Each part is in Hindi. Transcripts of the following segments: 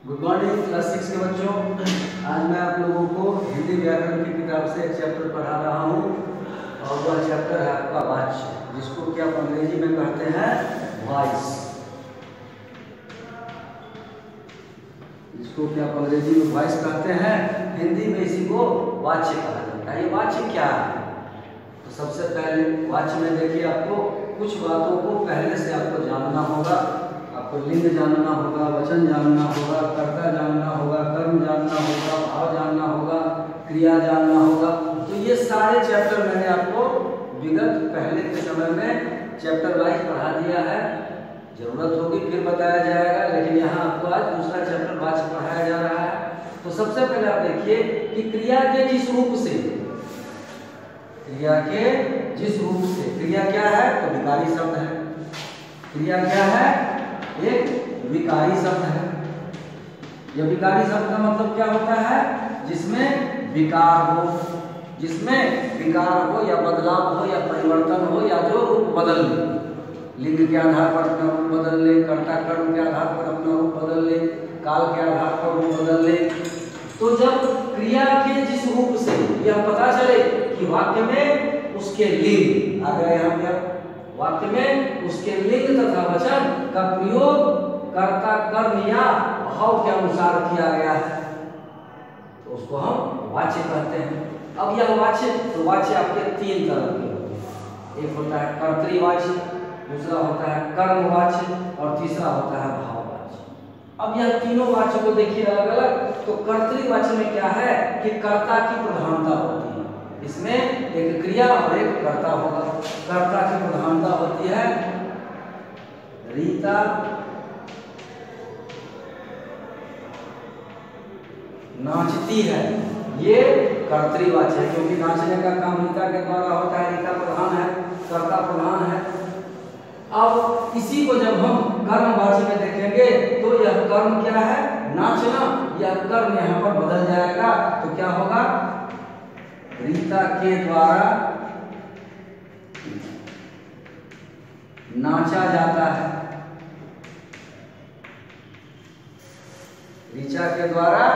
गुड मॉर्निंग क्लास सिक्स के बच्चों। आज मैं आप लोगों को हिंदी व्याकरण की किताब से एक चैप्टर पढ़ा रहा हूँ। और वह चैप्टर है आपका वाच्य जिसको कि आप अंग्रेज़ी में कहते हैं वॉइस जिसको कि आप अंग्रेज़ी में वॉइस कहते हैं, हिंदी में इसी को वाच्य कहा जाता है। ये वाच्य क्या है? तो सबसे पहले वाच्य में देखिए आपको कुछ बातों को पहले से आपको जानना होगा। आपको लिंग जानना होगा, वचन जानना होगा, कर्ता जानना होगा, कर्म जानना होगा, भाव जानना होगा, क्रिया जानना होगा। तो ये सारे चैप्टर मैंने आपको विगत, पहले के समय में चैप्टर वाइज पढ़ा दिया है। ज़रूरत होगी फिर बताया जाएगा, लेकिन यहाँ आपको आज दूसरा चैप्टर वाच पढ़ाया जा रहा है। तो सबसे पहले आप देखिए कि क्रिया के जिस रूप से, क्रिया के जिस रूप से, क्रिया क्या है? तो विकारी शब्द है। क्रिया क्या है? एक विकारी शब्द है। यह विकारी शब्द का मतलब क्या होता है? जिसमें विकार हो, जिसमें विकार हो या बदलाव हो या परिवर्तन हो या जो रूप बदल ले लिंग के आधार पर अपना रूप बदल ले, कर्ता कर्म के आधार पर अपना रूप बदल ले, काल के आधार पर रूप बदल ले। तो जब क्रिया के जिस रूप से यह पता चले कि वाक्य में उसके लिंग आ गए यहाँ पे वाक्य में उसके लिंग तथा वचन का प्रयोग कर्ता कर्म या भाव के अनुसार किया गया। है तो उसको हम वाच्य कहते हैं। अब यह वाच्य तो वाच्य आपके तीन तरह के होते एक होता है कर्तृवाच्य, दूसरा होता है कर्मवाच्य और तीसरा होता है भाववाच्य। अब यह तीनों वाच्य को देखिए अलग अलग तो कर्तृवाच्य में क्या है कि कर्ता की प्रधानता होती है। इसमें एक क्रिया और एक कर्ता होगा। कर्ता की प्रधानता होती है रीता, नाचती है। ये कर्तृवाच्य है, क्योंकि नाचने का काम रीता के द्वारा होता है, रीता प्रधान है, कर्ता प्रधान है। अब इसी को जब हम कर्म कर्मवाची में देखेंगे तो यह कर्म क्या है? नाचना। यह कर्म यहाँ पर बदल जाएगा तो क्या होगा? रीता के द्वारा नाचा जाता है। ऋचा के द्वारा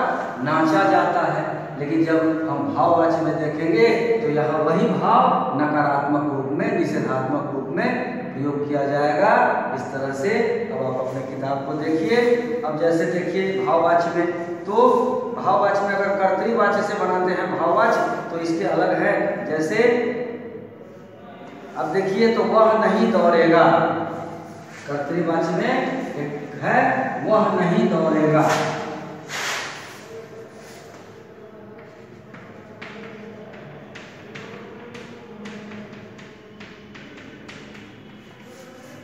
नाचा जाता है। लेकिन जब हम भाव भाववाची में देखेंगे तो यह वही भाव नकारात्मक रूप में, निषेधात्मक रूप में प्रयोग किया जाएगा। इस तरह से अब आप अपने किताब को देखिए। अब जैसे देखिए भाववाची में तो भाववाची में अगर कर्तृवाच्य से बनाते हैं भाववाच्य तो इसके अलग है। जैसे, अब देखिए तो वह नहीं दौड़ेगा। कर्तृवाच्य में एक है, वह नहीं दौड़ेगा।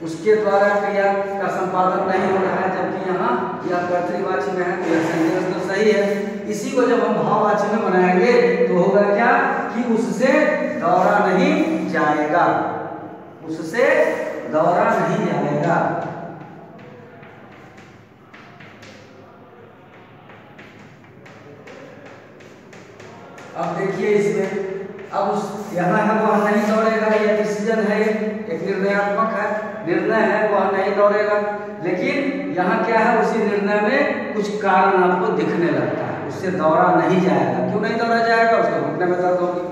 उसके द्वारा क्रिया का संपादन नहीं हो रहा है, जबकि यहाँ यह कर्तृवाची में है तो यह तो सही है। इसी को जब हम भाववाची में बनाएँगे तो होगा क्या? कि उससे दौरा नहीं जाएगा। उससे दौरा नहीं जाएगा। अब देखिए इसमें, अब उस, यहाँ है वह नहीं दौड़ेगा यह डिसीज़न है। निर्णय है, वह नहीं दौड़ेगा। लेकिन यहाँ क्या है, उसी निर्णय में कुछ कारण आपको दिखने लगता है। उससे दौड़ा नहीं जाएगा। क्यों नहीं दौड़ा जाएगा? उसके घुटने में दर्द होगी,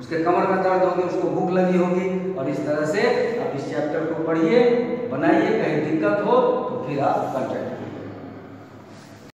उसके कमर में दर्द होगी, उसको भूख लगी होगी। और इस तरह से आप इस चैप्टर को पढ़िए, बनाइए, कहीं दिक्कत हो तो फिर आप कंटेक्ट